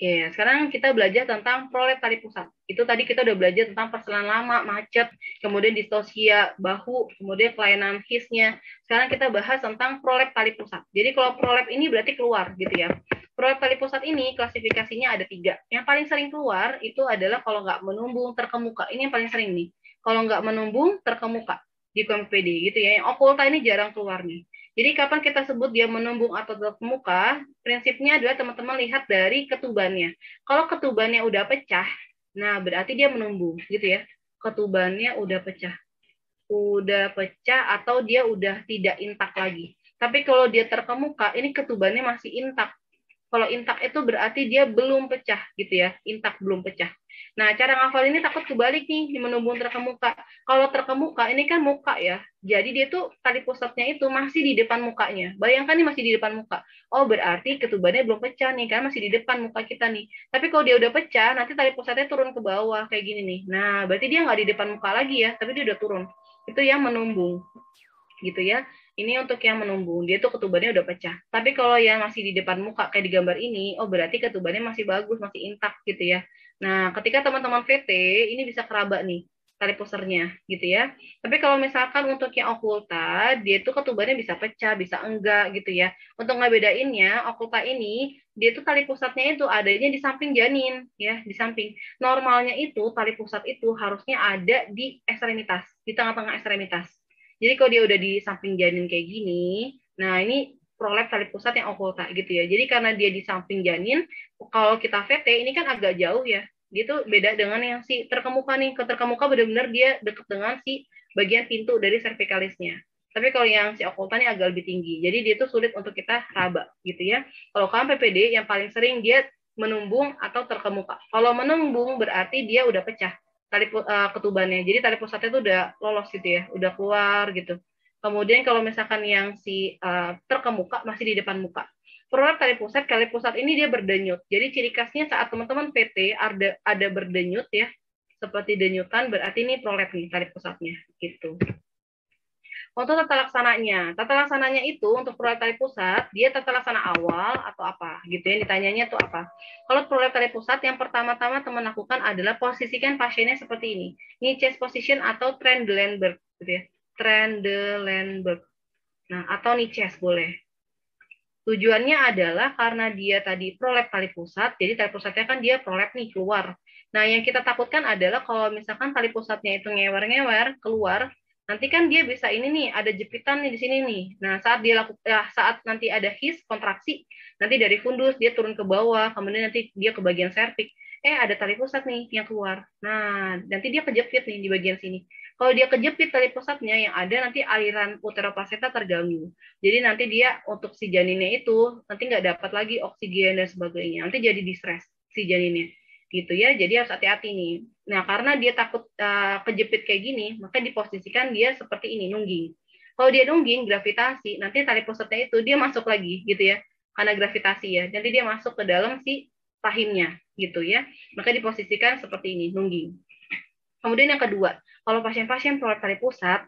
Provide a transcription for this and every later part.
Oke, sekarang kita belajar tentang prolet tali pusat. Itu tadi kita udah belajar tentang perselan lama, macet, kemudian distosia bahu, kemudian kelainan hisnya. Sekarang kita bahas tentang prolep tali pusat. Jadi kalau prolep ini berarti keluar gitu ya. Prolep tali pusat ini klasifikasinya ada tiga. Yang paling sering keluar itu adalah kalau nggak menumbung terkemuka. Ini yang paling sering nih. Kalau nggak menumbung terkemuka di KMPD gitu ya. Yang okulta ini jarang keluar nih. Jadi kapan kita sebut dia menumbung atau terkemuka, prinsipnya adalah teman-teman lihat dari ketubannya. Kalau ketubannya udah pecah, nah berarti dia menumbung gitu ya. Ketubannya udah pecah. Udah pecah atau dia udah tidak intak lagi. Tapi kalau dia terkemuka, ini ketubannya masih intak. Kalau intak itu berarti dia belum pecah gitu ya, intak belum pecah. Nah, cara ngafal ini takut kebalik nih, di menumbung terkemuka. Kalau terkemuka, ini kan muka ya. Jadi dia tuh tali pusatnya itu masih di depan mukanya. Bayangkan nih masih di depan muka. Oh, berarti ketubannya belum pecah nih, kan masih di depan muka kita nih. Tapi kalau dia udah pecah, nanti tali pusatnya turun ke bawah, kayak gini nih. Nah, berarti dia nggak di depan muka lagi ya, tapi dia udah turun. Itu yang menumbung. Gitu ya. Ini untuk yang menumbung, dia tuh ketubannya udah pecah. Tapi kalau yang masih di depan muka kayak di gambar ini, oh berarti ketubannya masih bagus, masih intak gitu ya. Nah, ketika teman-teman VT ini bisa keraba nih tali pusernya gitu ya. Tapi kalau misalkan untuk yang okulta, dia tuh ketubannya bisa pecah, bisa enggak gitu ya. Untuk ngebedainnya, okulta ini dia tuh tali pusatnya itu adanya di samping janin ya, di samping. Normalnya itu tali pusat itu harusnya ada di ekstremitas, di tengah-tengah ekstremitas. Jadi kalau dia udah di samping janin kayak gini, nah ini prolap tali pusat yang okulta gitu ya. Jadi karena dia di samping janin, kalau kita VT ini kan agak jauh ya. Dia tuh beda dengan yang si terkemuka nih. Ke terkemuka benar-benar dia deket dengan si bagian pintu dari cervicalisnya. Tapi kalau yang si okulta ini agak lebih tinggi. Jadi dia tuh sulit untuk kita raba gitu ya. Kalau kamu PPD yang paling sering dia menumbung atau terkemuka. Kalau menumbung berarti dia udah pecah tali uh, ketubannya. Jadi tali pusatnya itu udah lolos gitu ya, udah keluar gitu. Kemudian kalau misalkan yang si uh, terkemuka masih di depan muka. Prolap tali pusat, tali pusat ini dia berdenyut. Jadi ciri khasnya saat teman-teman PT ada ada berdenyut ya, seperti denyutan berarti ini prolap nih tali pusatnya gitu. Untuk tata laksananya, tata laksananya itu untuk proyek tali pusat, dia tata laksana awal atau apa gitu ya, ditanyanya itu apa. Kalau proyek tali pusat, yang pertama-tama teman lakukan adalah posisikan pasiennya seperti ini. Ini chest position atau Trendelenburg gitu ya. Trendelenburg. Nah, atau nih chest boleh. Tujuannya adalah karena dia tadi prolap tali pusat, jadi tali pusatnya kan dia prolap nih keluar. Nah, yang kita takutkan adalah kalau misalkan tali pusatnya itu ngewer-ngewer keluar, nanti kan dia bisa ini nih ada jepitan nih di sini nih. Nah saat dia lakukan ya, saat nanti ada his kontraksi, nanti dari fundus dia turun ke bawah, kemudian nanti dia ke bagian serviks. Eh ada tali pusat nih yang keluar. Nah nanti dia kejepit nih di bagian sini. Kalau dia kejepit tali pusatnya yang ada nanti aliran uteroplasenta terganggu. Jadi nanti dia untuk si janinnya itu nanti nggak dapat lagi oksigen dan sebagainya. Nanti jadi distress si janinnya gitu ya. Jadi harus hati-hati nih. Nah, karena dia takut uh, kejepit kayak gini, maka diposisikan dia seperti ini, nungging. Kalau dia nungging, gravitasi, nanti tali pusatnya itu dia masuk lagi gitu ya. Karena gravitasi ya. Nanti dia masuk ke dalam si rahimnya gitu ya. Maka diposisikan seperti ini, nungging. Kemudian yang kedua, kalau pasien-pasien prolet tali pusat,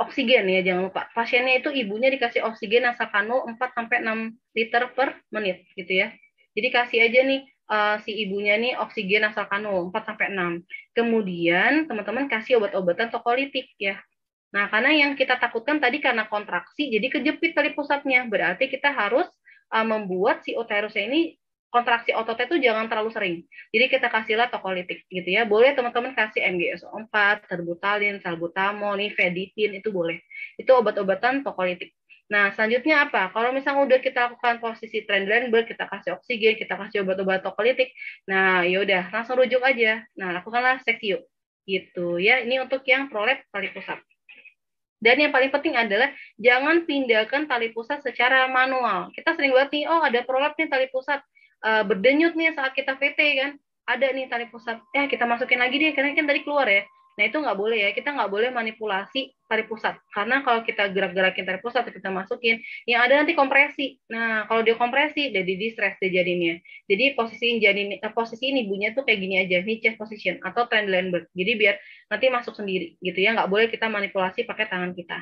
oksigen ya jangan lupa. Pasiennya itu ibunya dikasih oksigen asal kano 4 sampai 6 liter per menit gitu ya. Jadi kasih aja nih uh, si ibunya nih oksigen asal kano 4 sampai 6. Kemudian teman-teman kasih obat-obatan tokolitik ya. Nah, karena yang kita takutkan tadi karena kontraksi jadi kejepit tali pusatnya. Berarti kita harus uh, membuat si uterusnya ini kontraksi ototnya itu jangan terlalu sering. Jadi kita kasihlah tokolitik gitu ya. Boleh teman-teman kasih MGSO4, terbutalin, salbutamol, nifeditin itu boleh. Itu obat-obatan tokolitik. Nah, selanjutnya apa? Kalau misalnya udah kita lakukan posisi trend Trendelenburg, kita kasih oksigen, kita kasih obat-obat tokolitik, nah yaudah langsung rujuk aja. Nah, lakukanlah seksio. Gitu ya. Ini untuk yang prolep tali pusat. Dan yang paling penting adalah jangan pindahkan tali pusat secara manual. Kita sering banget nih, oh ada prolep nih tali pusat uh, berdenyut nih saat kita VT kan. Ada nih tali pusat. Ya, kita masukin lagi deh karena kan tadi keluar ya. Nah itu nggak boleh ya, kita nggak boleh manipulasi tali pusat. Karena kalau kita gerak-gerakin tali pusat, kita masukin, yang ada nanti kompresi. Nah kalau dia kompresi, jadi distress deh jadinya. Jadi posisi janin, eh, posisi ini bunyinya tuh kayak gini aja, ini chest position atau Trendelenburg. Jadi biar nanti masuk sendiri gitu ya, nggak boleh kita manipulasi pakai tangan kita.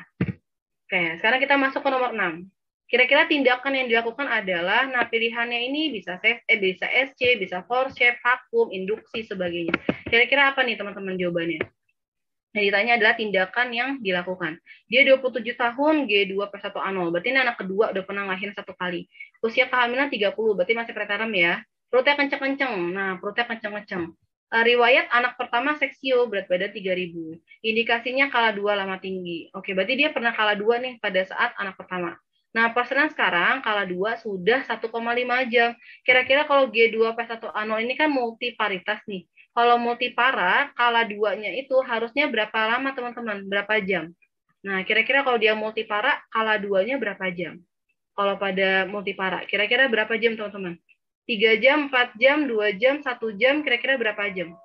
Oke, sekarang kita masuk ke nomor 6. Kira-kira tindakan yang dilakukan adalah, nah pilihannya ini bisa eh, bisa SC, bisa forceps, vakum, induksi, sebagainya. Kira-kira apa nih teman-teman jawabannya? Yang ditanya adalah tindakan yang dilakukan. Dia 27 tahun, G2 per 1 anol. Berarti anak kedua udah pernah ngelahirin satu kali. Usia kehamilan 30, berarti masih preterm ya. Perutnya kenceng-kenceng. Nah, perutnya kenceng-kenceng. Uh, riwayat anak pertama seksio berat badan 3000. Indikasinya kala dua lama tinggi. Oke, berarti dia pernah kala dua nih pada saat anak pertama. Nah, persenan sekarang kala dua sudah 1,5 jam. Kira-kira kalau G2 P1 anol ini kan multiparitas nih. Kalau multipara, kala duanya itu harusnya berapa lama teman-teman? Berapa jam? Nah, kira-kira kalau dia multipara, kala duanya berapa jam? Kalau pada multipara, kira-kira berapa jam teman-teman? 3 jam, 4 jam, 2 jam, 1 jam, kira-kira berapa jam?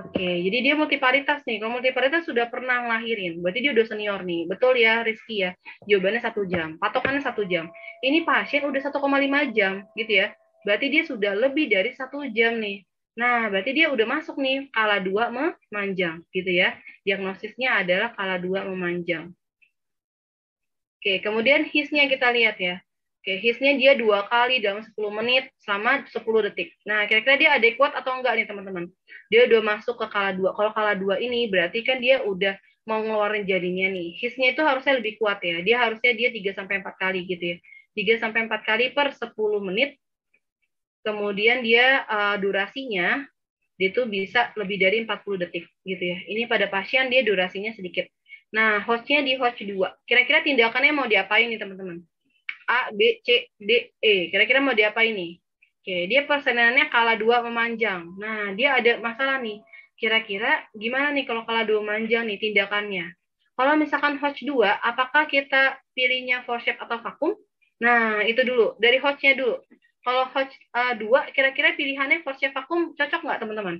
Oke, jadi dia multiparitas nih. Kalau multiparitas sudah pernah ngelahirin, berarti dia udah senior nih. Betul ya, Rizky ya? Jawabannya satu jam. Patokannya satu jam. Ini pasien udah 1,5 jam, gitu ya. Berarti dia sudah lebih dari satu jam nih. Nah, berarti dia udah masuk nih kala dua memanjang, gitu ya. Diagnosisnya adalah kala dua memanjang. Oke, kemudian hisnya kita lihat ya. Oke, hisnya dia dua kali dalam 10 menit sama 10 detik. Nah, kira-kira dia adekuat atau enggak nih teman-teman? Dia udah masuk ke kala dua. Kalau kala dua ini berarti kan dia udah mau ngeluarin jadinya nih. Hisnya itu harusnya lebih kuat ya. Dia harusnya dia 3 sampai 4 kali gitu ya. 3 sampai 4 kali per 10 menit. Kemudian dia uh, durasinya itu bisa lebih dari 40 detik gitu ya. Ini pada pasien dia durasinya sedikit. Nah, hostnya di host 2. Kira-kira tindakannya mau diapain nih teman-teman? A, B, C, D, E. Kira-kira mau diapain nih? Oke, dia persenannya kala dua memanjang. Nah, dia ada masalah nih. Kira-kira gimana nih kalau kala dua memanjang nih tindakannya? Kalau misalkan Hodge 2, apakah kita pilihnya forceps atau vakum? Nah, itu dulu. Dari Hodge-nya dulu. Kalau Hodge uh, 2, kira-kira pilihannya forceps vakum cocok nggak, teman-teman?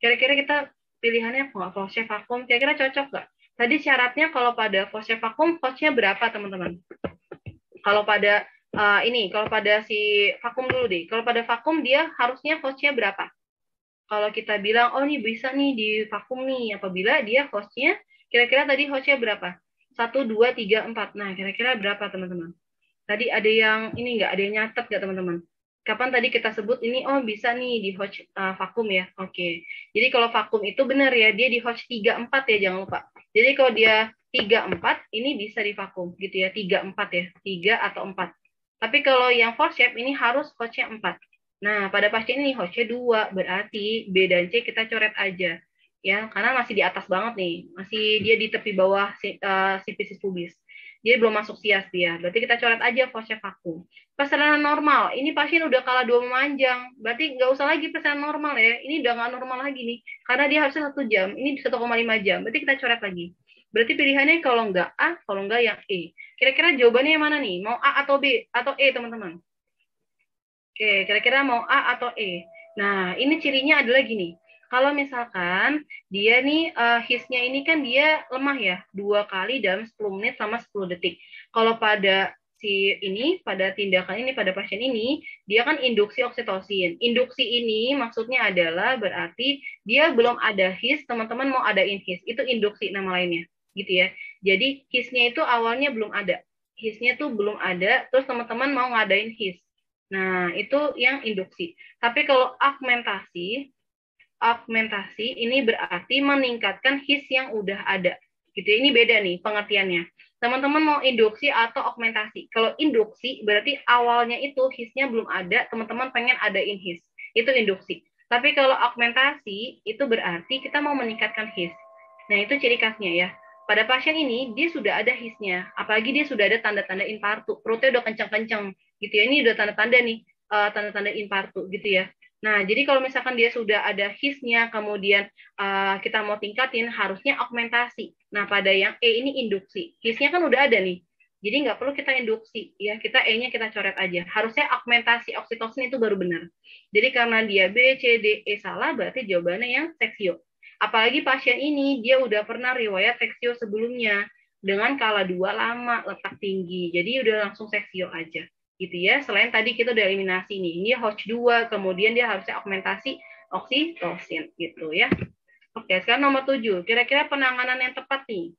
Kira-kira kita pilihannya forceps vakum, kira-kira cocok nggak? Tadi syaratnya kalau pada forceps vakum, Hodge-nya berapa, teman-teman? Kalau pada uh, ini, kalau pada si vakum dulu deh. Kalau pada vakum dia harusnya hostnya berapa? Kalau kita bilang, oh ini bisa nih di vakum nih, apabila dia hostnya, kira-kira tadi hostnya berapa? Satu, dua, tiga, empat. Nah, kira-kira berapa teman-teman? Tadi ada yang ini nggak, ada yang nyatet nggak teman-teman? Kapan tadi kita sebut ini, oh bisa nih di host uh, vakum ya? Oke. Okay. Jadi kalau vakum itu benar ya, dia di host tiga empat ya, jangan lupa. Jadi kalau dia tiga empat ini bisa di vakum gitu ya tiga empat ya tiga atau empat tapi kalau yang shape ini harus hostnya empat nah pada pasien ini hostnya dua berarti B dan C kita coret aja ya karena masih di atas banget nih masih dia di tepi bawah uh, sipisis pubis dia belum masuk sias dia berarti kita coret aja shape vakum persalinan normal ini pasien udah kalah dua memanjang berarti nggak usah lagi persalinan normal ya ini udah nggak normal lagi nih karena dia harusnya satu jam ini 1,5 jam berarti kita coret lagi Berarti pilihannya kalau nggak A, kalau nggak yang E. Kira-kira jawabannya yang mana nih? Mau A atau B atau E, teman-teman? Oke, kira-kira mau A atau E. Nah, ini cirinya adalah gini. Kalau misalkan dia nih uh, hisnya ini kan dia lemah ya, dua kali dalam 10 menit sama 10 detik. Kalau pada si ini pada tindakan ini pada pasien ini dia kan induksi oksitosin. Induksi ini maksudnya adalah berarti dia belum ada his, teman-teman mau adain his. Itu induksi nama lainnya gitu ya. Jadi hisnya itu awalnya belum ada. Hisnya tuh belum ada, terus teman-teman mau ngadain his. Nah, itu yang induksi. Tapi kalau augmentasi, augmentasi ini berarti meningkatkan his yang udah ada. Gitu. Ini beda nih pengertiannya. Teman-teman mau induksi atau augmentasi. Kalau induksi berarti awalnya itu hisnya belum ada, teman-teman pengen adain his. Itu induksi. Tapi kalau augmentasi itu berarti kita mau meningkatkan his. Nah, itu ciri khasnya ya pada pasien ini dia sudah ada hisnya, apalagi dia sudah ada tanda-tanda infartu, perutnya udah kencang-kencang gitu ya. Ini udah tanda-tanda nih, uh, tanda-tanda infartu gitu ya. Nah, jadi kalau misalkan dia sudah ada hisnya, kemudian uh, kita mau tingkatin, harusnya augmentasi. Nah, pada yang E ini induksi. Hisnya kan udah ada nih. Jadi nggak perlu kita induksi, ya kita E-nya kita coret aja. Harusnya augmentasi oksitosin itu baru benar. Jadi karena dia B, C, D, E salah, berarti jawabannya yang seksio. Apalagi pasien ini dia udah pernah riwayat seksio sebelumnya dengan kala dua lama letak tinggi. Jadi udah langsung seksio aja gitu ya. Selain tadi kita udah eliminasi nih. Ini host 2, kemudian dia harusnya augmentasi oksitosin gitu ya. Oke, sekarang nomor 7. Kira-kira penanganan yang tepat nih.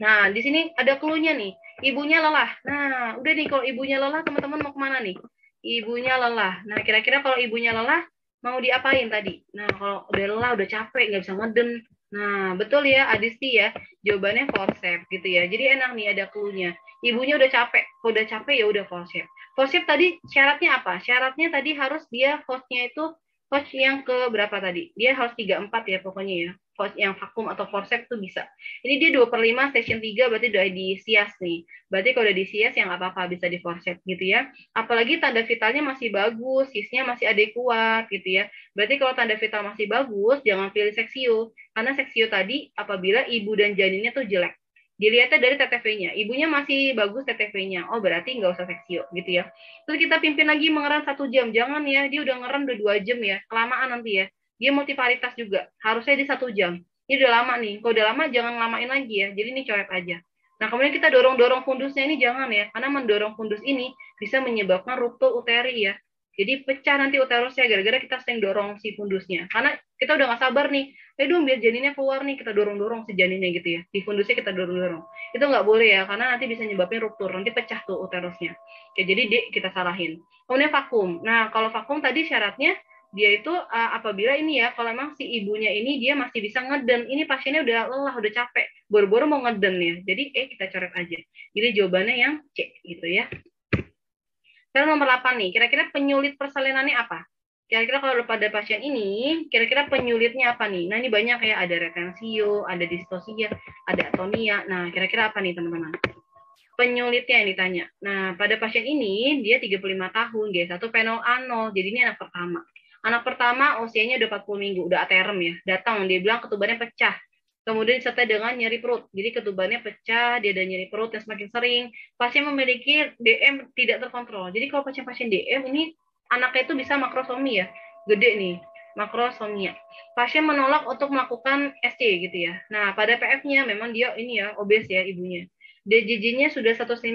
Nah, di sini ada clue-nya nih. Ibunya lelah. Nah, udah nih kalau ibunya lelah, teman-teman mau ke mana nih? Ibunya lelah. Nah, kira-kira kalau ibunya lelah, mau diapain tadi? Nah, kalau udah lelah, udah capek, nggak bisa ngeden. Nah, betul ya, Adisti ya. Jawabannya forceps gitu ya. Jadi enak nih ada clue-nya. Ibunya udah capek. Udah capek ya udah forceps. Forceps tadi syaratnya apa? Syaratnya tadi harus dia hostnya itu host yang ke berapa tadi? Dia harus 34 ya pokoknya ya yang vakum atau forceps tuh bisa. Ini dia 2 per 5 station 3 berarti udah di sias nih. Berarti kalau udah di sias yang apa-apa bisa di forceps gitu ya. Apalagi tanda vitalnya masih bagus, sisnya masih adekuat gitu ya. Berarti kalau tanda vital masih bagus, jangan pilih seksio. Karena seksio tadi apabila ibu dan janinnya tuh jelek. Dilihatnya dari TTV-nya. Ibunya masih bagus TTV-nya. Oh, berarti nggak usah seksio gitu ya. Terus kita pimpin lagi mengeran satu jam. Jangan ya, dia udah ngeran udah dua jam ya. Kelamaan nanti ya dia multivaritas juga harusnya di satu jam ini udah lama nih kalau udah lama jangan lamain lagi ya jadi ini coret aja nah kemudian kita dorong dorong fundusnya ini jangan ya karena mendorong fundus ini bisa menyebabkan ruptur uteri ya jadi pecah nanti uterusnya gara-gara kita sering dorong si fundusnya karena kita udah nggak sabar nih. Eh dong biar janinnya keluar nih kita dorong dorong si janinnya gitu ya. Di fundusnya kita dorong dorong itu nggak boleh ya karena nanti bisa nyebabin ruptur. Nanti pecah tuh uterusnya. Oke, jadi di, kita salahin kemudian vakum. Nah kalau vakum tadi syaratnya dia itu uh, apabila ini ya kalau memang si ibunya ini dia masih bisa ngeden. Ini pasiennya udah lelah udah capek. Boro-boro mau ngeden ya. Jadi eh kita coret aja. Jadi jawabannya yang C gitu ya. Sekarang nomor 8 nih. Kira-kira penyulit persalinannya apa kira-kira kalau pada pasien ini kira-kira penyulitnya apa nih nah ini banyak ya ada retensio ada distosia ada atonia nah kira-kira apa nih teman-teman penyulitnya yang ditanya. Nah, pada pasien ini dia 35 tahun, G1 penol A0, jadi ini anak pertama. Anak pertama usianya udah 40 minggu, udah aterem ya. Datang, dia bilang ketubannya pecah. Kemudian disertai dengan nyeri perut. Jadi ketubannya pecah, dia ada nyeri perut yang semakin sering. Pasien memiliki DM tidak terkontrol. Jadi kalau pasien-pasien DM ini anaknya itu bisa makrosomi ya. Gede nih, makrosomia. Pasien menolak untuk melakukan SC gitu ya. Nah, pada PF-nya memang dia ini ya, obes ya ibunya. DJJ-nya sudah 150.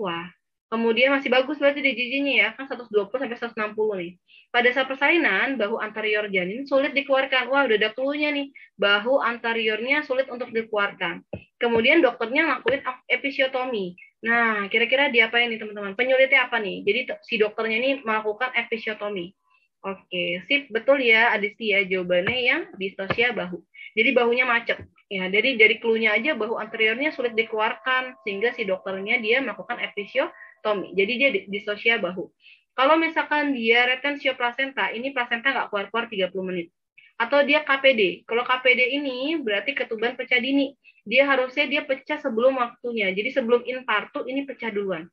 Wah, Kemudian masih bagus berarti DJJ-nya ya, kan 120 sampai 160 nih. Pada saat persalinan, bahu anterior janin sulit dikeluarkan. Wah, udah ada clue-nya nih. Bahu anteriornya sulit untuk dikeluarkan. Kemudian dokternya ngelakuin episiotomi. Nah, kira-kira diapain nih teman-teman? Penyulitnya apa nih? Jadi si dokternya ini melakukan episiotomi. Oke, sip, betul ya Adisti ya jawabannya yang distosia bahu. Jadi bahunya macet. Ya, jadi dari clue-nya aja bahu anteriornya sulit dikeluarkan sehingga si dokternya dia melakukan episiotomi. Jadi dia distosia bahu. Kalau misalkan dia retensio placenta, ini placenta nggak keluar-keluar 30 menit. Atau dia KPD. Kalau KPD ini berarti ketuban pecah dini. Dia harusnya dia pecah sebelum waktunya. Jadi sebelum infartu ini pecah duluan.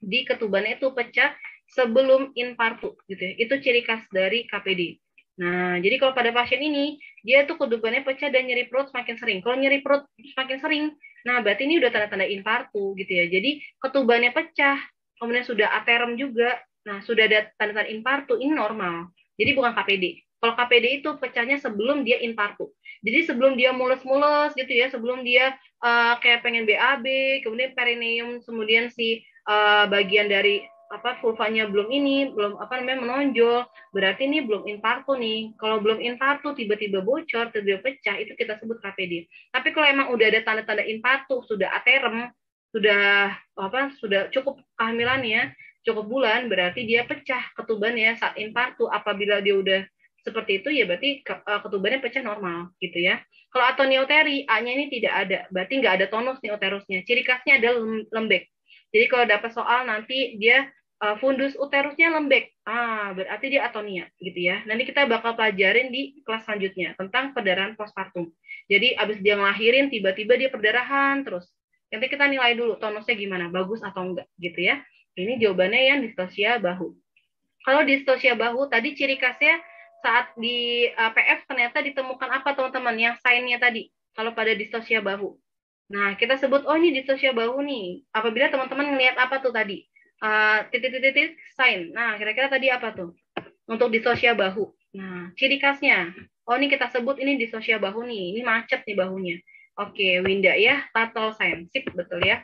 Di ketubannya itu pecah sebelum infartu gitu ya. Itu ciri khas dari KPD. Nah, jadi kalau pada pasien ini, dia tuh ketubannya pecah dan nyeri perut semakin sering. Kalau nyeri perut semakin sering, nah berarti ini udah tanda-tanda infartu gitu ya. Jadi ketubannya pecah, kemudian sudah aterem juga. Nah, sudah ada tanda-tanda infartu, ini normal. Jadi bukan KPD. Kalau KPD itu pecahnya sebelum dia infartu. Jadi sebelum dia mules-mules gitu ya, sebelum dia uh, kayak pengen BAB, kemudian perineum, kemudian si uh, bagian dari apa vulvanya belum ini belum apa namanya menonjol berarti ini belum infarto nih. Kalau belum infarto tiba-tiba bocor tiba-tiba pecah itu kita sebut KPD tapi kalau emang udah ada tanda-tanda infarto sudah aterem sudah apa sudah cukup kehamilannya cukup bulan berarti dia pecah ketuban ya saat infarto apabila dia udah seperti itu ya berarti eh, ketubannya pecah normal gitu ya kalau atonioteri A-nya ini tidak ada berarti nggak ada tonus nih uterusnya ciri khasnya adalah lembek jadi kalau dapat soal nanti dia uh, fundus uterusnya lembek. Ah, berarti dia atonia gitu ya. Nanti kita bakal pelajarin di kelas selanjutnya tentang perdarahan postpartum. Jadi abis dia ngelahirin tiba-tiba dia perdarahan terus. Nanti kita nilai dulu tonusnya gimana, bagus atau enggak gitu ya. Ini jawabannya yang distosia bahu. Kalau distosia bahu tadi ciri khasnya saat di uh, PF ternyata ditemukan apa teman-teman yang sign tadi kalau pada distosia bahu. Nah, kita sebut oh ini distosia bahu nih. Apabila teman-teman ngelihat apa tuh tadi? titik-titik uh, sign. Nah, kira-kira tadi apa tuh? Untuk distosia bahu. Nah, ciri khasnya. Oh, ini kita sebut ini distosia bahu nih. Ini macet nih bahunya. Oke, Winda ya. Tatal sign. Sip, betul ya.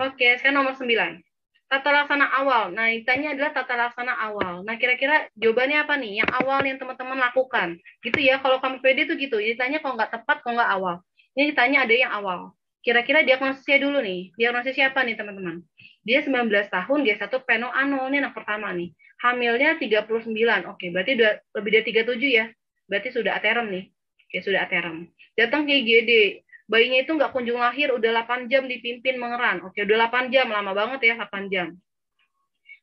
Oke, sekarang nomor 9. Tata laksana awal. Nah, ditanya adalah tata laksana awal. Nah, kira-kira jawabannya apa nih? Yang awal yang teman-teman lakukan. Gitu ya. Kalau kamu pede tuh gitu. Ditanya kalau nggak tepat, kalau nggak awal. Ini ditanya ada yang awal. Kira-kira diagnosisnya dulu nih. Diagnosis siapa nih teman-teman? Dia 19 tahun, G1 peno anul nih anak pertama nih. Hamilnya 39. Oke, berarti udah lebih dari 37 ya. Berarti sudah aterem nih. Oke, sudah aterem. Datang ke IGD. Bayinya itu nggak kunjung lahir, udah 8 jam dipimpin mengeran. Oke, udah 8 jam, lama banget ya 8 jam.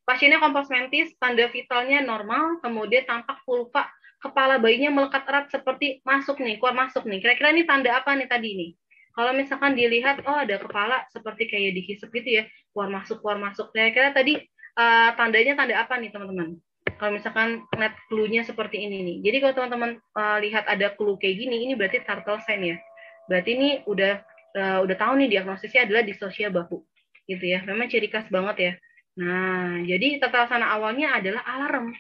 Pasiennya kompos mentis, tanda vitalnya normal, kemudian tampak pulpa, kepala bayinya melekat erat seperti masuk nih, keluar masuk nih. Kira-kira ini tanda apa nih tadi nih? Kalau misalkan dilihat, oh ada kepala seperti kayak dihisap gitu ya, keluar masuk, keluar masuk. Kira-kira tadi uh, tandanya tanda apa nih teman-teman? Kalau misalkan net clue-nya seperti ini nih. Jadi kalau teman-teman uh, lihat ada clue kayak gini, ini berarti turtle sign ya. Berarti ini udah uh, udah tahu nih diagnosisnya adalah distosia bahu. Gitu ya. Memang ciri khas banget ya. Nah, jadi tata laksana awalnya adalah alarm.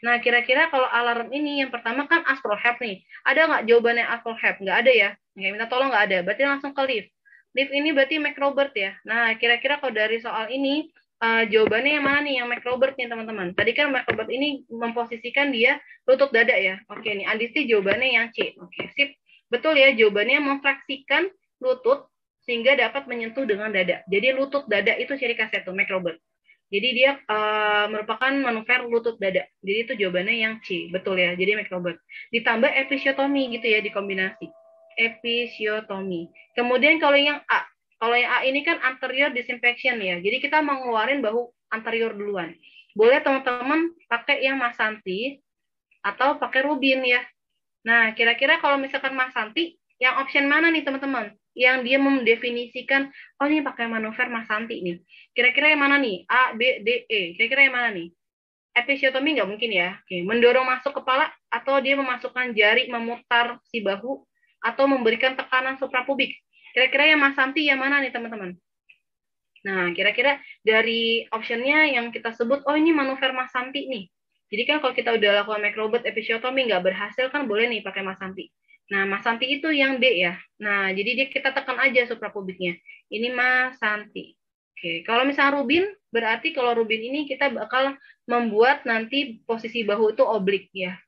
Nah, kira-kira kalau alarm ini yang pertama kan astral help nih. Ada nggak jawabannya astral help? Nggak ada ya. Nggak minta tolong nggak ada. Berarti langsung ke lift. Lift ini berarti Robert ya. Nah, kira-kira kalau dari soal ini uh, jawabannya yang mana nih? Yang Robert nih teman-teman. Tadi kan Robert ini memposisikan dia lutut dada ya. Oke nih, Adisti jawabannya yang C. Oke, sip. Betul ya, jawabannya memfraksikan lutut sehingga dapat menyentuh dengan dada. Jadi lutut dada itu ciri tuh Robert. Jadi dia uh, merupakan manuver lutut dada. Jadi itu jawabannya yang C, betul ya. Jadi microbird. Ditambah episiotomi gitu ya dikombinasi. Episiotomi. Kemudian kalau yang A, kalau yang A ini kan anterior disinfection ya. Jadi kita mau ngeluarin bahu anterior duluan. Boleh teman-teman pakai yang Masanti atau pakai Rubin ya. Nah, kira-kira kalau misalkan Masanti, yang option mana nih teman-teman? yang dia mendefinisikan oh ini pakai manuver Mas Santi nih. Kira-kira yang mana nih? A, B, D, E. Kira-kira yang mana nih? Episiotomi nggak mungkin ya. Oke, mendorong masuk kepala atau dia memasukkan jari memutar si bahu atau memberikan tekanan suprapubik. Kira-kira yang Mas Santi yang mana nih teman-teman? Nah, kira-kira dari optionnya yang kita sebut, oh ini manuver Mas Santi nih. Jadi kan kalau kita udah lakukan microbot episiotomi nggak berhasil kan boleh nih pakai Mas Santi. Nah, Mas Santi itu yang D ya. Nah, jadi dia kita tekan aja suprapubiknya. Ini Mas Santi. Oke, kalau misalnya Rubin, berarti kalau Rubin ini kita bakal membuat nanti posisi bahu itu oblik ya.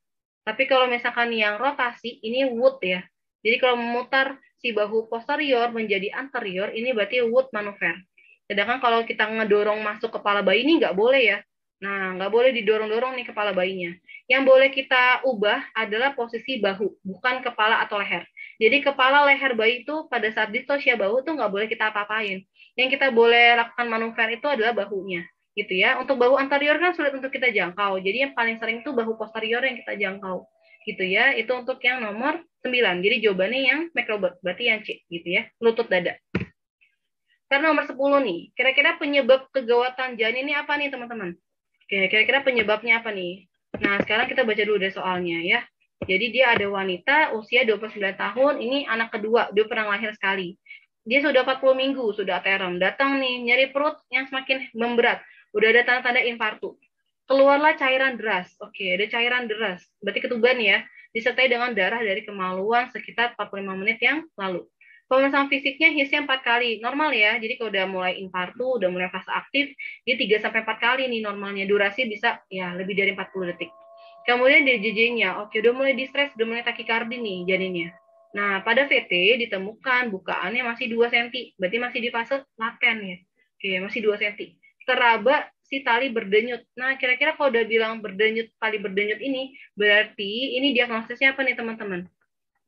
Tapi kalau misalkan yang rotasi, ini wood ya. Jadi kalau memutar si bahu posterior menjadi anterior, ini berarti wood manuver. Sedangkan kalau kita ngedorong masuk kepala bayi ini nggak boleh ya. Nah, nggak boleh didorong-dorong nih kepala bayinya. Yang boleh kita ubah adalah posisi bahu, bukan kepala atau leher. Jadi kepala leher bayi itu pada saat distosia bahu tuh nggak boleh kita apa-apain. Yang kita boleh lakukan manuver itu adalah bahunya, gitu ya. Untuk bahu anterior kan sulit untuk kita jangkau. Jadi yang paling sering itu bahu posterior yang kita jangkau, gitu ya. Itu untuk yang nomor 9. Jadi jawabannya yang macrobot, berarti yang C, gitu ya. Lutut dada. Karena nomor 10 nih, kira-kira penyebab kegawatan janin ini apa nih teman-teman? Oke, kira-kira penyebabnya apa nih? Nah, sekarang kita baca dulu deh soalnya ya. Jadi dia ada wanita usia 29 tahun, ini anak kedua, dia pernah lahir sekali. Dia sudah 40 minggu, sudah terem. Datang nih, nyari perut yang semakin memberat. Udah ada tanda-tanda infartu. Keluarlah cairan deras. Oke, ada cairan deras. Berarti ketuban ya. Disertai dengan darah dari kemaluan sekitar 45 menit yang lalu. Pemeriksaan fisiknya hisnya empat kali, normal ya. Jadi kalau udah mulai infartu, udah mulai fase aktif, dia 3 sampai empat kali nih normalnya. Durasi bisa ya lebih dari 40 detik. Kemudian dari JJ-nya, oke udah mulai distres, udah mulai takikardi nih janinnya. Nah, pada VT ditemukan bukaannya masih 2 cm, berarti masih di fase laten ya. Oke, masih 2 cm. Teraba si tali berdenyut. Nah, kira-kira kalau udah bilang berdenyut, tali berdenyut ini, berarti ini diagnosisnya apa nih teman-teman?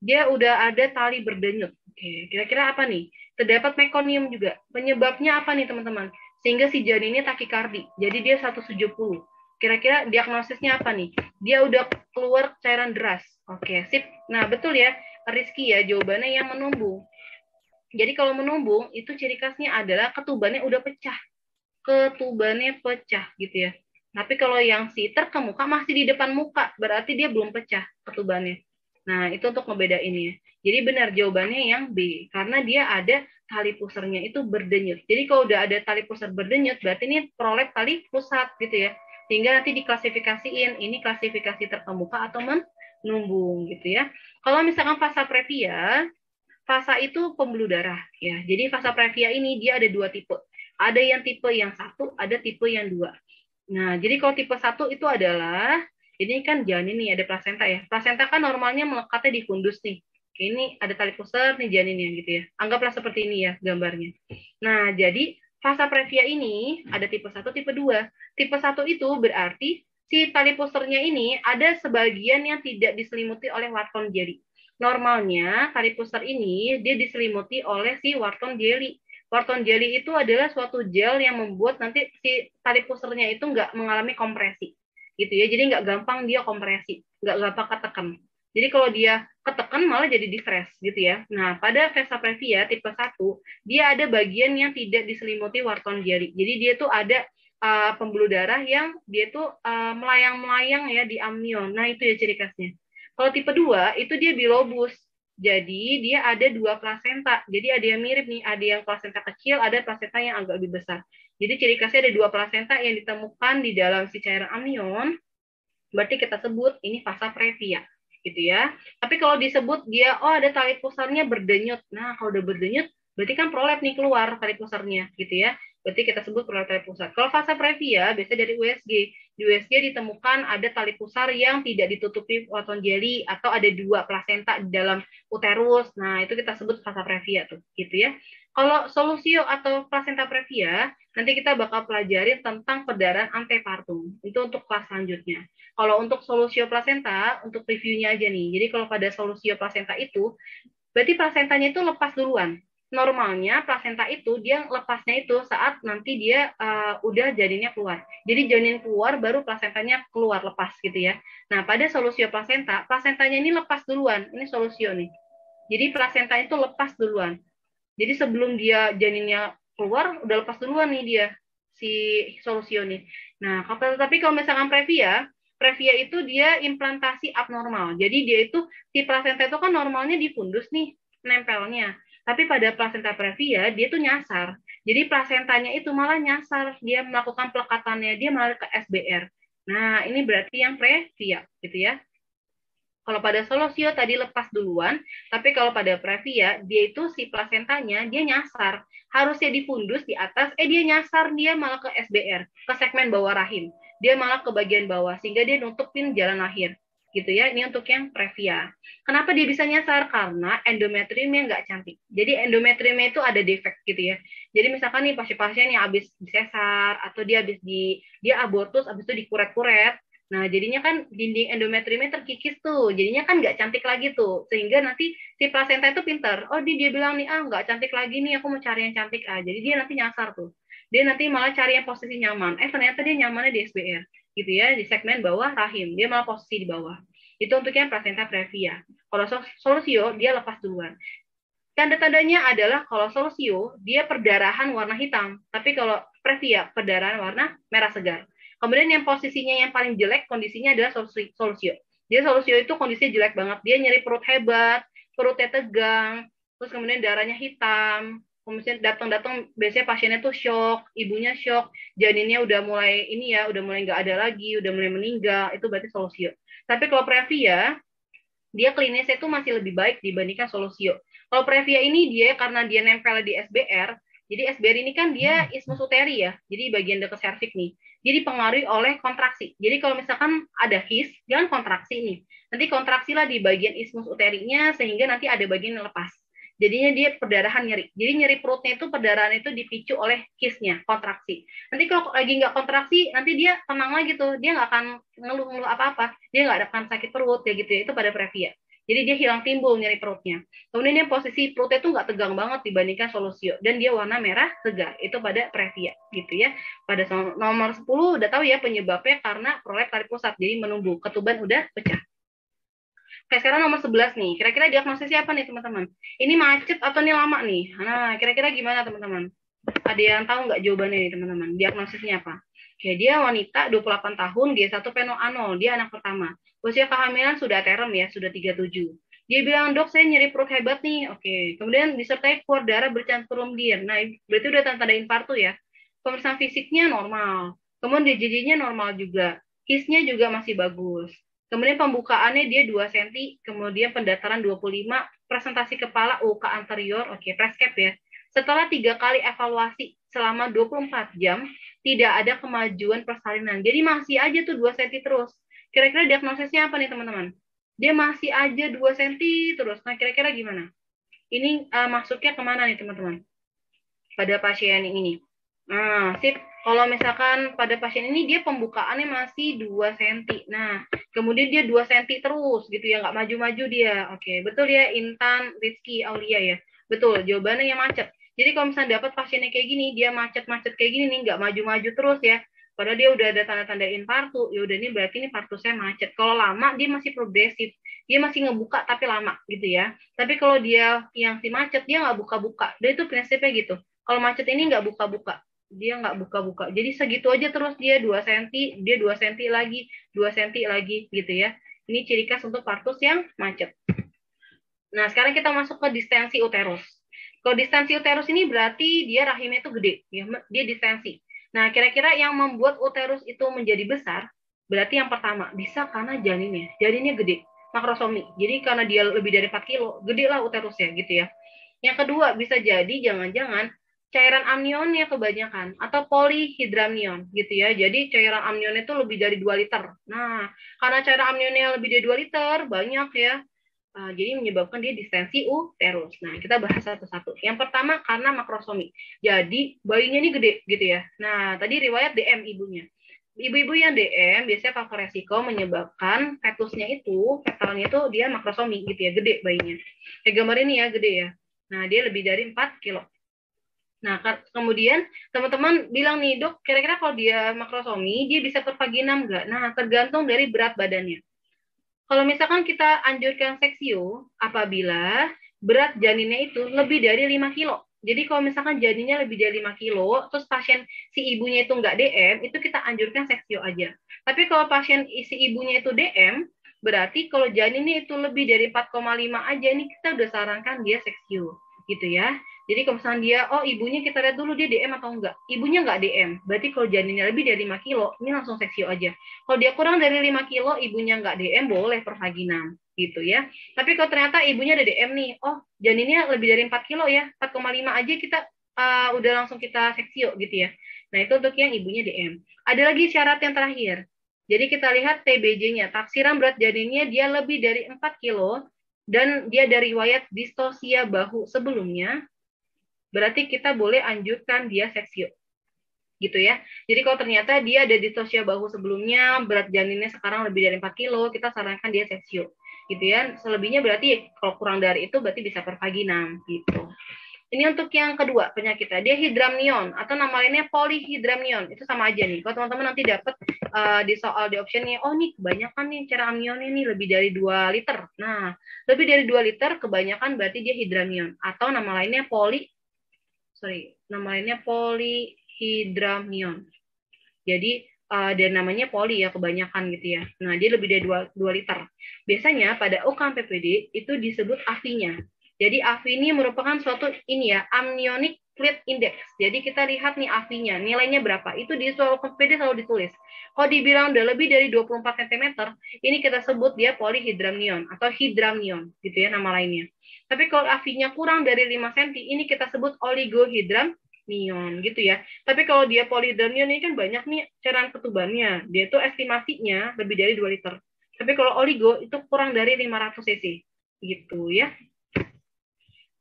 Dia udah ada tali berdenyut. Oke, kira-kira apa nih? Terdapat mekonium juga. Penyebabnya apa nih teman-teman? Sehingga si janin ini takikardi. Jadi dia 170. Kira-kira diagnosisnya apa nih? Dia udah keluar cairan deras. Oke, sip. Nah, betul ya. Rizky ya, jawabannya yang menumbung. Jadi kalau menumbung, itu ciri khasnya adalah ketubannya udah pecah. Ketubannya pecah gitu ya. Tapi kalau yang si terkemuka masih di depan muka, berarti dia belum pecah ketubannya. Nah, itu untuk ngebedainnya. Jadi benar jawabannya yang B, karena dia ada tali pusarnya itu berdenyut. Jadi kalau udah ada tali pusar berdenyut, berarti ini prolep tali pusat gitu ya. Sehingga nanti diklasifikasiin, ini klasifikasi terkemuka atau menumbung gitu ya. Kalau misalkan fasa previa, fasa itu pembuluh darah ya. Jadi fasa previa ini dia ada dua tipe. Ada yang tipe yang satu, ada tipe yang dua. Nah, jadi kalau tipe satu itu adalah ini kan janin nih ada plasenta ya. Plasenta kan normalnya melekatnya di fundus nih. Ini ada tali pusar, nih janinnya gitu ya. Anggaplah seperti ini ya gambarnya. Nah, jadi fasa previa ini ada tipe 1, tipe 2. Tipe 1 itu berarti si tali pusernya ini ada sebagian yang tidak diselimuti oleh warton jelly. Normalnya tali puser ini dia diselimuti oleh si warton jelly. Warton jelly itu adalah suatu gel yang membuat nanti si tali pusernya itu nggak mengalami kompresi gitu ya. Jadi nggak gampang dia kompresi, nggak gampang ketekan. Jadi kalau dia ketekan malah jadi distress gitu ya. Nah, pada Vesa previa tipe 1, dia ada bagian yang tidak diselimuti warton jari. Jadi dia tuh ada uh, pembuluh darah yang dia tuh uh, melayang-melayang ya di amnion. Nah, itu ya ciri khasnya. Kalau tipe 2, itu dia bilobus. Jadi dia ada dua plasenta. Jadi ada yang mirip nih, ada yang plasenta kecil, ada plasenta yang agak lebih besar. Jadi ciri khasnya ada dua plasenta yang ditemukan di dalam si cairan amnion. Berarti kita sebut ini fasa previa gitu ya. Tapi kalau disebut dia oh ada tali pusarnya berdenyut. Nah, kalau udah berdenyut berarti kan prolap nih keluar tali pusarnya gitu ya. Berarti kita sebut prolap tali pusar. Kalau fase previa biasanya dari USG. Di USG ditemukan ada tali pusar yang tidak ditutupi waton jeli atau ada dua plasenta di dalam uterus. Nah, itu kita sebut fase previa tuh, gitu ya. Kalau solusio atau placenta previa, nanti kita bakal pelajari tentang perdarahan antepartum. Itu untuk kelas selanjutnya. Kalau untuk solusio placenta, untuk reviewnya aja nih. Jadi kalau pada solusio placenta itu, berarti placentanya itu lepas duluan. Normalnya placenta itu dia lepasnya itu saat nanti dia uh, udah janinnya keluar. Jadi janin keluar baru placentanya keluar lepas gitu ya. Nah pada solusio placenta, placentanya ini lepas duluan. Ini solusio nih. Jadi placenta itu lepas duluan. Jadi sebelum dia janinnya keluar udah lepas duluan nih dia si solusio nih. Nah, tapi kalau misalkan previa, previa itu dia implantasi abnormal. Jadi dia itu si plasenta itu kan normalnya di fundus nih nempelnya. Tapi pada plasenta previa dia tuh nyasar. Jadi plasentanya itu malah nyasar, dia melakukan pelekatannya, dia malah ke SBR. Nah, ini berarti yang previa gitu ya. Kalau pada solosio tadi lepas duluan, tapi kalau pada previa dia itu si plasentanya dia nyasar, harusnya difundus di atas, eh dia nyasar dia malah ke SBR, ke segmen bawah rahim. Dia malah ke bagian bawah sehingga dia nutupin jalan lahir gitu ya. Ini untuk yang previa. Kenapa dia bisa nyasar? Karena endometriumnya nggak cantik. Jadi endometriumnya itu ada defek gitu ya. Jadi misalkan nih pasien-pasien yang habis disesar atau dia habis di dia abortus habis itu dikuret-kuret, Nah, jadinya kan dinding endometriumnya terkikis tuh. Jadinya kan nggak cantik lagi tuh. Sehingga nanti si plasenta itu pinter. Oh, dia, dia bilang nih, ah nggak cantik lagi nih, aku mau cari yang cantik. Ah, jadi dia nanti nyasar tuh. Dia nanti malah cari yang posisi nyaman. Eh, ternyata dia nyamannya di SBR. Gitu ya, di segmen bawah rahim. Dia malah posisi di bawah. Itu untuk yang plasenta previa. Kalau solusio, dia lepas duluan. Tanda-tandanya adalah kalau solusio, dia perdarahan warna hitam. Tapi kalau previa, perdarahan warna merah segar. Kemudian yang posisinya yang paling jelek kondisinya adalah solusio. Dia solusio itu kondisinya jelek banget. Dia nyeri perut hebat, perutnya tegang, terus kemudian darahnya hitam. Kemudian datang-datang biasanya pasiennya tuh shock, ibunya shock, janinnya udah mulai ini ya, udah mulai nggak ada lagi, udah mulai meninggal, itu berarti solusio. Tapi kalau previa, dia klinisnya itu masih lebih baik dibandingkan solusio. Kalau previa ini dia karena dia nempel di SBR, jadi SBR ini kan dia ismus uteri ya, jadi bagian dekat serviks nih dia dipengaruhi oleh kontraksi. Jadi kalau misalkan ada his, jangan kontraksi nih. Nanti kontraksi lah di bagian ismus uterinya sehingga nanti ada bagian yang lepas. Jadinya dia perdarahan nyeri. Jadi nyeri perutnya itu perdarahan itu dipicu oleh hisnya, kontraksi. Nanti kalau lagi nggak kontraksi, nanti dia tenang lagi tuh. Dia nggak akan ngeluh-ngeluh apa-apa. Dia nggak akan sakit perut ya gitu ya. Itu pada previa. Jadi dia hilang timbul nyeri perutnya. Kemudian dia posisi perutnya itu nggak tegang banget dibandingkan solusio dan dia warna merah segar. Itu pada previa gitu ya. Pada nomor 10 udah tahu ya penyebabnya karena prolap tarik pusat. Jadi menumbuh, ketuban udah pecah. Oke, sekarang nomor 11 nih. Kira-kira diagnosisnya apa nih, teman-teman? Ini macet atau ini lama nih? Nah, kira-kira gimana, teman-teman? Ada yang tahu nggak jawabannya nih, teman-teman? Diagnosisnya apa? Oke, dia wanita 28 tahun, dia satu penoanol, dia anak pertama. Usia kehamilan sudah terem ya, sudah 37. Dia bilang, dok saya nyeri perut hebat nih. Oke, kemudian disertai keluar darah bercampur lemdir. Nah, berarti udah tanda-tanda infartu ya. Pemeriksaan fisiknya normal. Kemudian DJJ-nya normal juga. Hisnya juga masih bagus. Kemudian pembukaannya dia 2 cm, kemudian pendataran 25, presentasi kepala UK anterior, oke, preskep ya. Setelah tiga kali evaluasi selama 24 jam, tidak ada kemajuan persalinan. Jadi masih aja tuh 2 cm terus. Kira-kira diagnosisnya apa nih teman-teman? dia masih aja 2 cm terus. Nah, kira-kira gimana? Ini uh, masuknya ke mana nih, teman-teman? Pada pasien ini. Nah, sip. Kalau misalkan pada pasien ini dia pembukaannya masih 2 cm. Nah, kemudian dia 2 cm terus gitu ya, nggak maju-maju dia. Oke, betul ya Intan, Rizky, Aulia ya. Betul, jawabannya yang macet. Jadi kalau misalnya dapat pasiennya kayak gini, dia macet-macet kayak gini nih, nggak maju-maju terus ya. Padahal dia udah ada tanda-tanda infartu, ya udah ini berarti ini saya macet. Kalau lama dia masih progresif, dia masih ngebuka tapi lama gitu ya. Tapi kalau dia yang si macet dia nggak buka-buka. Dan itu prinsipnya gitu. Kalau macet ini nggak buka-buka, dia nggak buka-buka. Jadi segitu aja terus dia 2 cm, dia 2 cm lagi, 2 cm lagi gitu ya. Ini ciri khas untuk partus yang macet. Nah, sekarang kita masuk ke distensi uterus. Kalau distensi uterus ini berarti dia rahimnya itu gede, ya, dia distensi. Nah, kira-kira yang membuat uterus itu menjadi besar, berarti yang pertama, bisa karena janinnya. Janinnya gede, makrosomi. Jadi karena dia lebih dari 4 kilo, gede lah uterusnya gitu ya. Yang kedua, bisa jadi jangan-jangan cairan amnionnya kebanyakan atau polihidramnion gitu ya. Jadi cairan amnionnya itu lebih dari 2 liter. Nah, karena cairan amnionnya lebih dari 2 liter, banyak ya. Uh, jadi menyebabkan dia distensi uterus. Nah, kita bahas satu-satu. Yang pertama karena makrosomi. Jadi bayinya ini gede gitu ya. Nah, tadi riwayat DM ibunya. Ibu-ibu yang DM biasanya faktor resiko menyebabkan fetusnya itu, fetalnya itu dia makrosomi gitu ya, gede bayinya. Kayak gambar ini ya, gede ya. Nah, dia lebih dari 4 kilo. Nah, kemudian teman-teman bilang nih, dok, kira-kira kalau dia makrosomi, dia bisa pervaginam nggak? Nah, tergantung dari berat badannya. Kalau misalkan kita anjurkan seksio, apabila berat janinnya itu lebih dari 5 kilo. Jadi kalau misalkan janinnya lebih dari 5 kilo, terus pasien si ibunya itu nggak DM, itu kita anjurkan seksio aja. Tapi kalau pasien si ibunya itu DM, berarti kalau janinnya itu lebih dari 4,5 aja, ini kita udah sarankan dia seksio. Gitu ya. Jadi kalau misalnya dia, oh ibunya kita lihat dulu dia DM atau enggak. Ibunya enggak DM, berarti kalau janinnya lebih dari 5 kilo, ini langsung seksio aja. Kalau dia kurang dari 5 kilo, ibunya enggak DM, boleh pervaginam gitu ya. Tapi kalau ternyata ibunya ada DM nih, oh janinnya lebih dari 4 kilo ya, 4,5 aja kita uh, udah langsung kita seksio gitu ya. Nah itu untuk yang ibunya DM. Ada lagi syarat yang terakhir. Jadi kita lihat TBJ-nya, taksiran berat janinnya dia lebih dari 4 kilo, dan dia dari riwayat distosia bahu sebelumnya, berarti kita boleh anjurkan dia seksio gitu ya. Jadi kalau ternyata dia ada distosia bahu sebelumnya, berat janinnya sekarang lebih dari 4 kilo, kita sarankan dia seksio gitu ya. Selebihnya berarti kalau kurang dari itu berarti bisa pervaginam gitu. Ini untuk yang kedua penyakitnya, dia hidramnion atau nama lainnya polihidramnion. Itu sama aja nih. Kalau teman-teman nanti dapat uh, di soal di optionnya, oh nih kebanyakan nih cara amnion ini lebih dari 2 liter. Nah, lebih dari 2 liter kebanyakan berarti dia hidramnion atau nama lainnya poli sorry, nama lainnya polyhydramnion. Jadi uh, dan namanya poli ya kebanyakan gitu ya. Nah, dia lebih dari 2, 2 liter. Biasanya pada UKM PPD itu disebut AFI-nya. Jadi AFI ini merupakan suatu ini ya, amnionic fluid index. Jadi kita lihat nih AFI-nya, nilainya berapa. Itu di soal PPD selalu ditulis. Kalau dibilang udah lebih dari 24 cm, ini kita sebut dia polyhydramnion atau hydramnion gitu ya nama lainnya. Tapi kalau AFI-nya kurang dari 5 cm, ini kita sebut oligohydramnion gitu ya. Tapi kalau dia polydramnion ini kan banyak nih cairan ketubannya. Dia itu estimasinya lebih dari 2 liter. Tapi kalau oligo itu kurang dari 500 cc gitu ya.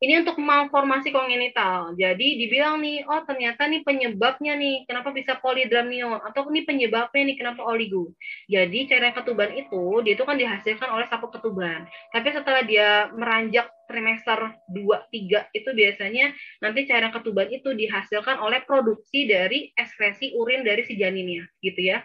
Ini untuk malformasi kongenital. Jadi dibilang nih, oh ternyata nih penyebabnya nih, kenapa bisa polydramnion atau ini penyebabnya nih kenapa oligo. Jadi cairan ketuban itu dia itu kan dihasilkan oleh sapu ketuban. Tapi setelah dia meranjak trimester 2 3 itu biasanya nanti cairan ketuban itu dihasilkan oleh produksi dari ekskresi urin dari si janinnya gitu ya.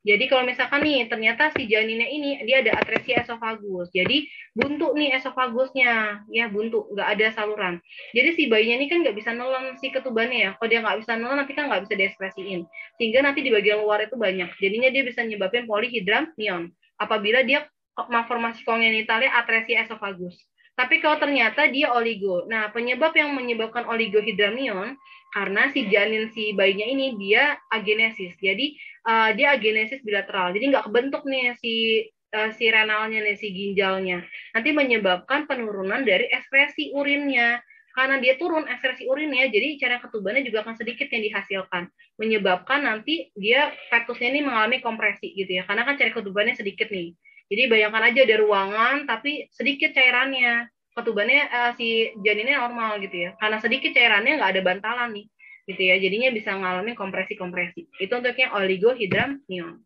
Jadi kalau misalkan nih ternyata si janinnya ini dia ada atresia esofagus. Jadi buntu nih esofagusnya, ya buntu, nggak ada saluran. Jadi si bayinya ini kan nggak bisa nelen si ketubannya ya. Kalau dia nggak bisa nelen nanti kan nggak bisa diekspresiin. Sehingga nanti di bagian luar itu banyak. Jadinya dia bisa nyebabin polihidramnion apabila dia malformasi kongenitalnya atresia esofagus. Tapi kalau ternyata dia oligo. Nah, penyebab yang menyebabkan oligohidramnion karena si janin si bayinya ini dia agenesis. Jadi uh, dia agenesis bilateral. Jadi nggak kebentuk nih si uh, si renalnya nih si ginjalnya. Nanti menyebabkan penurunan dari ekspresi urinnya. Karena dia turun ekspresi urinnya, jadi cara ketubannya juga akan sedikit yang dihasilkan, menyebabkan nanti dia fetusnya ini mengalami kompresi gitu ya, karena kan cara ketubannya sedikit nih. Jadi bayangkan aja ada ruangan tapi sedikit cairannya. Ketubannya uh, si janinnya normal gitu ya. Karena sedikit cairannya nggak ada bantalan nih gitu ya. Jadinya bisa ngalamin kompresi-kompresi. Itu untuk yang oligohidramnion.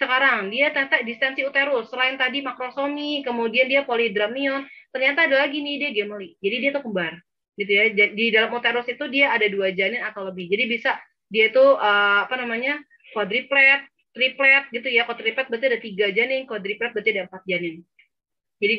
Sekarang dia ternyata distensi uterus. Selain tadi makrosomi, kemudian dia polidramnion, ternyata ada lagi nih dia gemeli. Jadi dia tuh kembar gitu ya. Di dalam uterus itu dia ada dua janin atau lebih. Jadi bisa dia itu uh, apa namanya quadriplet, triplet gitu ya. Quadriplet berarti ada tiga janin, quadriplet berarti ada empat janin. Jadi